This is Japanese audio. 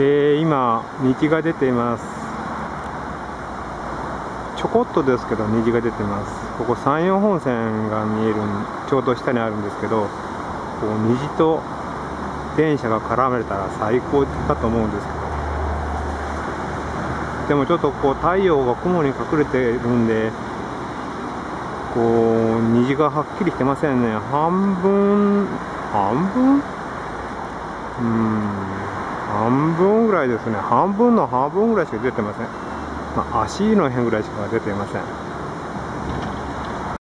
えー、今虹が出ています。ちょこっとですけど虹が出てます。ここ山陽本線が見えるちょうど下にあるんですけどこう虹と電車が絡めたら最高だと思うんですけど。でもちょっとこう太陽が雲に隠れてるんでこう虹がはっきりしてませんね。半分半分？うん。半分ぐらいですね。半分の半分ぐらいしか出てません、まあ、足の辺ぐらいしか出ていません。